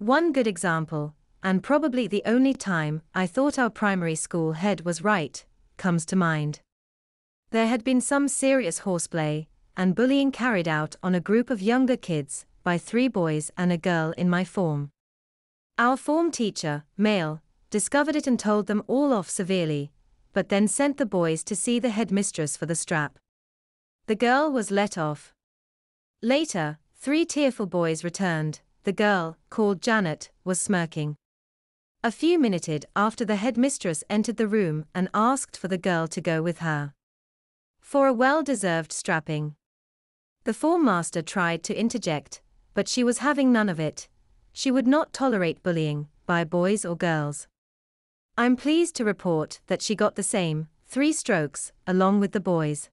One good example, and probably the only time I thought our primary school head was right, comes to mind. There had been some serious horseplay and bullying carried out on a group of younger kids by three boys and a girl in my form. Our form teacher, male, discovered it and told them all off severely, but then sent the boys to see the headmistress for the strap. The girl was let off. Later, three tearful boys returned. The girl, called Janet, was smirking. A few minutes after the headmistress entered the room and asked for the girl to go with her. For a well deserved strapping. The form master tried to interject, but she was having none of it. She would not tolerate bullying, by boys or girls. I'm pleased to report that she got the same, three strokes, along with the boys.